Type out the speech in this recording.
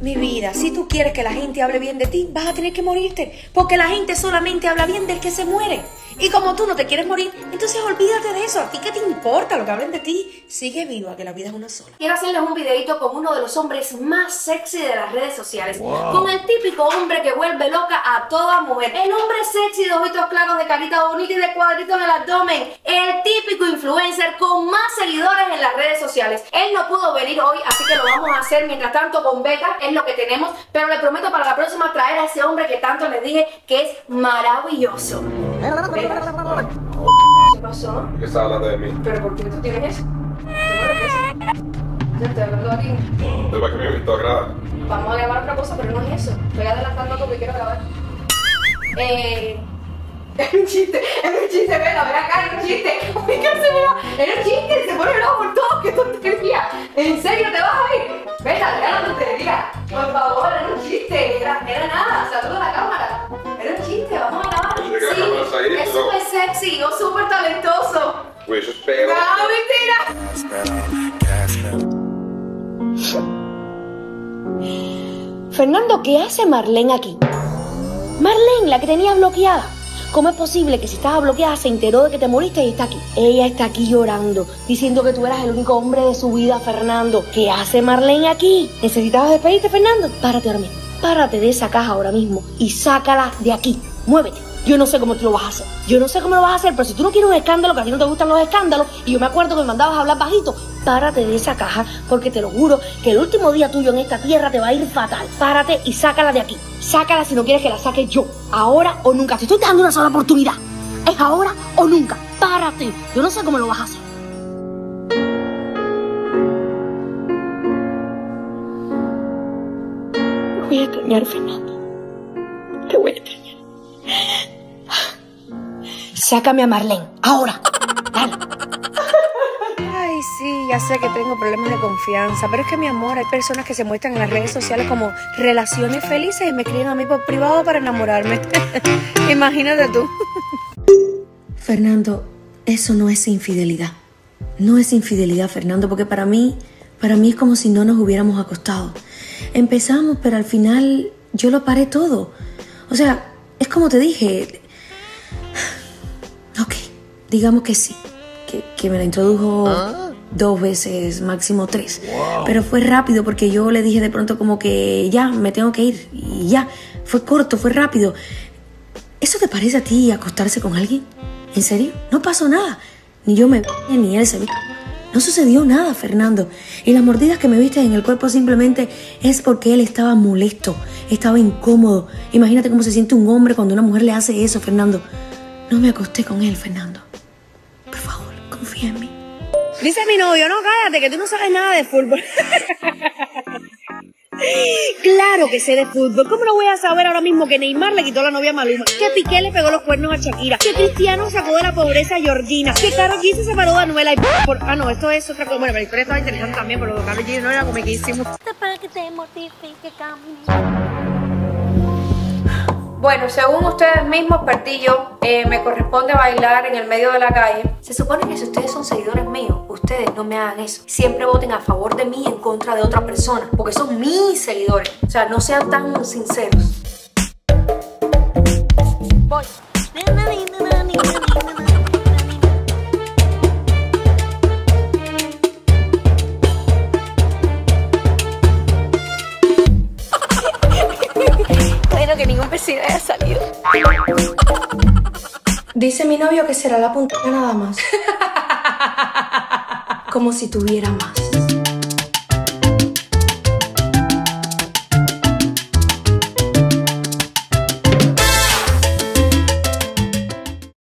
Mi vida, si tú quieres que la gente hable bien de ti, vas a tener que morirte. Porque la gente solamente habla bien del que se muere. Y como tú no te quieres morir, entonces olvídate de eso. ¿A ti qué te importa lo que hablen de ti? Sigue viva, que la vida es una sola. Quiero hacerles un videito con uno de los hombres más sexy de las redes sociales. Con el típico hombre que vuelve loca a toda mujer. El hombre sexy de ojitos claros, de carita bonita y de cuadritos en el abdomen. El típico influencer seguidores en las redes sociales. Él no pudo venir hoy, así que lo vamos a hacer mientras tanto con Beca. Es lo que tenemos. Pero le prometo para la próxima traer a ese hombre que tanto les dije que es maravilloso. ¿Qué pasó? ¿Qué estás hablando de mí? ¿Pero por qué tú tienes eso? Yo estoy hablando a ti. ¿De para que me he visto agrada? Vamos a grabar otra cosa, pero no es eso. Estoy adelantando lo que quiero grabar. Eh. Es un chiste, es un chiste, vela, ven acá, es un chiste. Uy, ¿qué se me va? Es un chiste, se pone bravo por todo, qué tontería. ¿En serio te vas a ir? Vela, deja la tontería. Por favor, era un chiste, era, era nada, saluda a la cámara. Era un chiste, vamos a grabar. Ahí, es súper sexy, yo súper talentoso. Güey, eso es pedo. No, mentira. Fernando, ¿qué hace Marlene aquí? Marlene, la que tenía bloqueada. ¿Cómo es posible que si estaba bloqueada se enteró de que te moriste y está aquí? Ella está aquí llorando, diciendo que tú eras el único hombre de su vida, Fernando. ¿Qué hace Marlene aquí? ¿Necesitabas despedirte, Fernando? Párate ahora. Párate de esa caja ahora mismo y sácala de aquí. Muévete. Yo no sé cómo tú lo vas a hacer. Yo no sé cómo lo vas a hacer, pero si tú no quieres un escándalo, que a ti no te gustan los escándalos, y yo me acuerdo que me mandabas a hablar bajito, párate de esa caja, porque te lo juro que el último día tuyo en esta tierra te va a ir fatal. Párate y sácala de aquí. Sácala si no quieres que la saque yo. Ahora o nunca. Te estoy dando una sola oportunidad. Es ahora o nunca. Párate. Yo no sé cómo lo vas a hacer. Te voy a extrañar, Fernando. Te voy a extrañar. Sácame a Marlene. Ahora. Dale. Ay, sí, ya sé que tengo problemas de confianza, pero es que mi amor, hay personas que se muestran en las redes sociales como relaciones felices y me escriben a mí por privado para enamorarme. Imagínate tú. Fernando, eso no es infidelidad. No es infidelidad, Fernando, porque para mí, para mí es como si no nos hubiéramos acostado. Empezamos, pero al final yo lo paré todo. O sea, es como te dije. Digamos que sí, que, que me la introdujo dos veces, máximo tres. Pero fue rápido porque yo le dije de pronto como que ya, me tengo que ir. Y ya, fue corto, fue rápido. ¿Eso te parece a ti acostarse con alguien? ¿En serio? No pasó nada. Ni yo me vi, ni él se. No sucedió nada, Fernando. Y las mordidas que me viste en el cuerpo simplemente es porque él estaba molesto, estaba incómodo. Imagínate cómo se siente un hombre cuando una mujer le hace eso, Fernando. No me acosté con él, Fernando. Confía en mí. Dice mi novio, no cállate, que tú no sabes nada de fútbol. Claro que sé de fútbol. ¿Cómo no voy a saber ahora mismo que Neymar le quitó la novia a Maluma? Que Piqué le pegó los cuernos a Shakira. Que Cristiano sacó de la pobreza a Georgina. Que Karol G se separó de Anuela y por... Ah, no, esto es otra cosa. Bueno, pero la historia estaba interesante también, pero lo de Karol G no era comiquísimo. para que te mortifique, camino. Bueno, según ustedes mismos, perdí yo. Eh, me corresponde bailar en el medio de la calle. Se supone que si ustedes son seguidores míos, ustedes no me hagan eso. Siempre voten a favor de mí y en contra de otra persona, porque son mis seguidores. O sea, no sean tan sinceros. Voy. Salido. Dice mi novio que será la puntita nada más. Como si tuviera más.